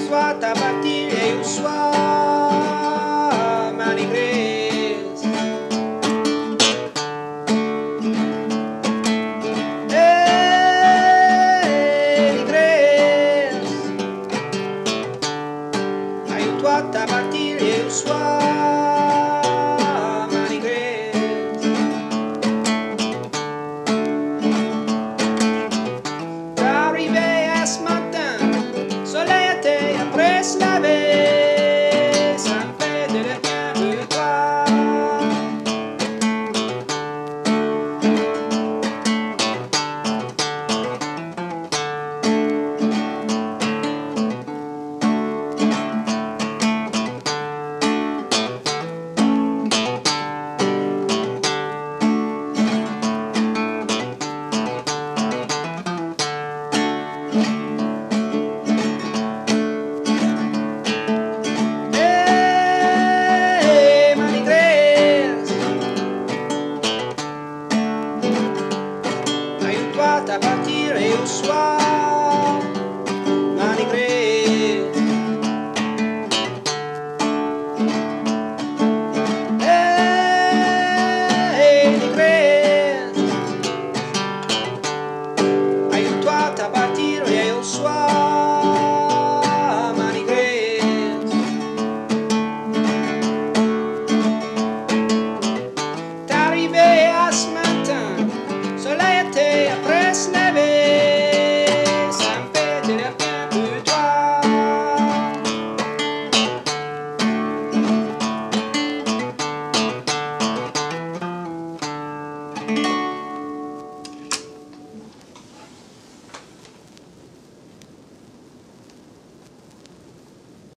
sua tabaquilha e o sua manigreza. Aí o tua tabaquilha e o sua eu soir